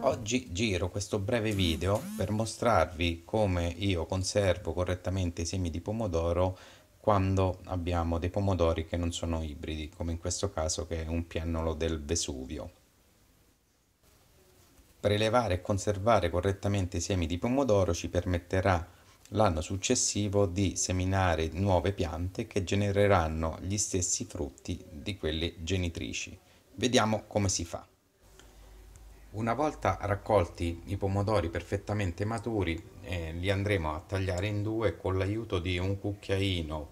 Oggi giro questo breve video per mostrarvi come io conservo correttamente i semi di pomodoro quando abbiamo dei pomodori che non sono ibridi, come in questo caso che è un piannolo del Vesuvio. Prelevare e conservare correttamente i semi di pomodoro ci permetterà l'anno successivo di seminare nuove piante che genereranno gli stessi frutti di quelle genitrici. Vediamo come si fa. Una volta raccolti i pomodori perfettamente maturi eh, li andremo a tagliare in due con l'aiuto di un cucchiaino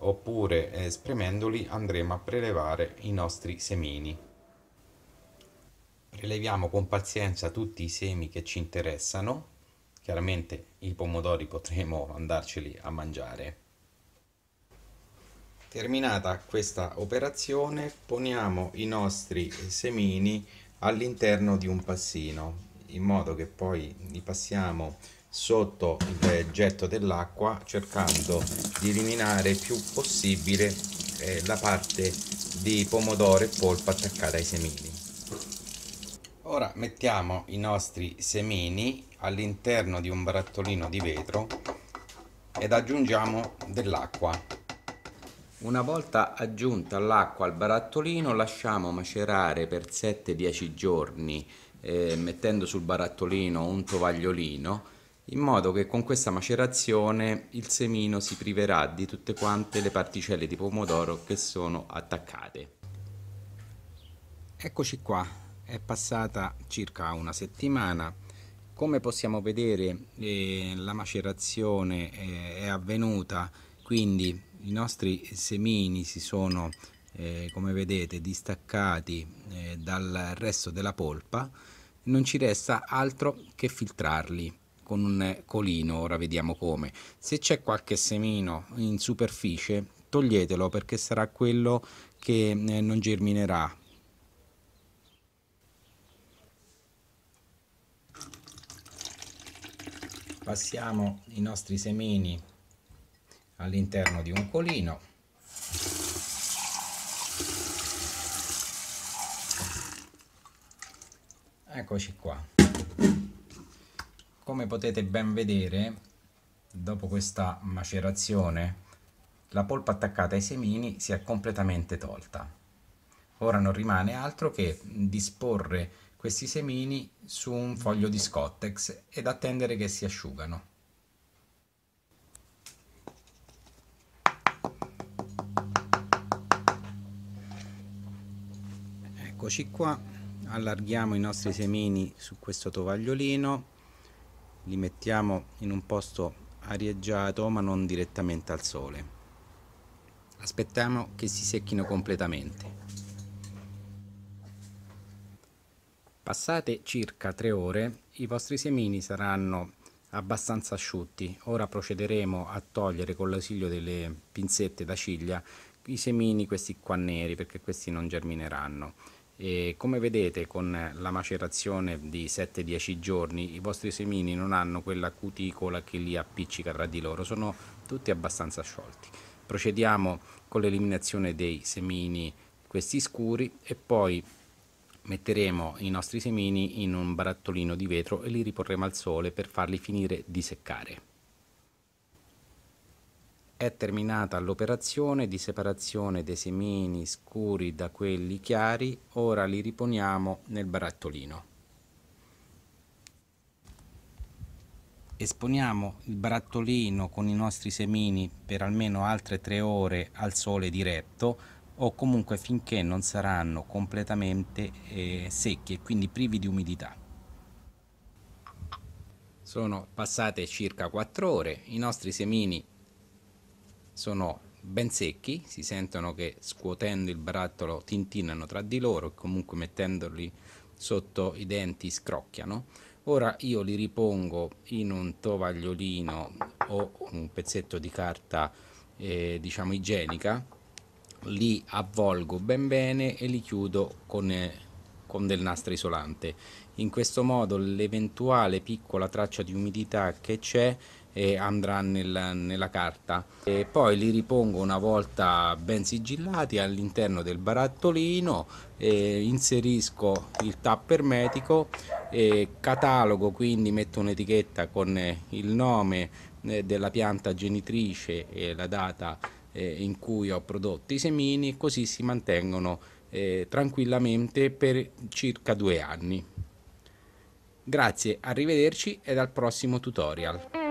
oppure eh, spremendoli andremo a prelevare i nostri semini. Preleviamo con pazienza tutti i semi che ci interessano, chiaramente i pomodori potremo andarceli a mangiare. Terminata questa operazione poniamo i nostri semini all'interno di un passino in modo che poi li passiamo sotto il getto dell'acqua cercando di eliminare il più possibile eh, la parte di pomodoro e polpa attaccata ai semini ora mettiamo i nostri semini all'interno di un barattolino di vetro ed aggiungiamo dell'acqua una volta aggiunta l'acqua al barattolino lasciamo macerare per 7-10 giorni eh, mettendo sul barattolino un tovagliolino in modo che con questa macerazione il semino si priverà di tutte quante le particelle di pomodoro che sono attaccate. Eccoci qua, è passata circa una settimana. Come possiamo vedere eh, la macerazione eh, è avvenuta, quindi i nostri semini si sono eh, come vedete distaccati eh, dal resto della polpa. Non ci resta altro che filtrarli con un colino ora vediamo come. Se c'è qualche semino in superficie toglietelo perché sarà quello che eh, non germinerà passiamo i nostri semini all'interno di un colino. Eccoci qua. Come potete ben vedere dopo questa macerazione la polpa attaccata ai semini si è completamente tolta ora non rimane altro che disporre questi semini su un foglio di scottex ed attendere che si asciugano. Eccoci qua. Allarghiamo i nostri semini su questo tovagliolino. Li mettiamo in un posto arieggiato ma non direttamente al sole. Aspettiamo che si secchino completamente passate circa 3 ore i vostri semini saranno abbastanza asciutti. Ora procederemo a togliere con l'ausilio delle pinzette da ciglia i semini questi qua neri perché questi non germineranno. E come vedete con la macerazione di 7-10 giorni i vostri semini non hanno quella cuticola che li appiccica tra di loro, sono tutti abbastanza sciolti. Procediamo con l'eliminazione dei semini questi scuri e poi metteremo i nostri semini in un barattolino di vetro e li riporremo al sole per farli finire di seccare. È terminata l'operazione di separazione dei semini scuri da quelli chiari, ora li riponiamo nel barattolino. Esponiamo il barattolino con i nostri semini per almeno altre 3 ore al sole diretto o comunque finché non saranno completamente eh, secchi e quindi privi di umidità. Sono passate circa 4 ore, i nostri semini sono ben secchi, si sentono che scuotendo il barattolo tintinnano tra di loro e comunque mettendoli sotto i denti scrocchiano. Ora io li ripongo in un tovagliolino o un pezzetto di carta eh, diciamo igienica, li avvolgo ben bene e li chiudo con, eh, con del nastro isolante. In questo modo l'eventuale piccola traccia di umidità che c'è e andrà nel, nella carta e poi li ripongo una volta ben sigillati all'interno del barattolino inserisco il tappo ermetico e catalogo quindi metto un'etichetta con il nome eh, della pianta genitrice e la data eh, in cui ho prodotto i semini così si mantengono eh, tranquillamente per circa due anni. Grazie, arrivederci ed al prossimo tutorial.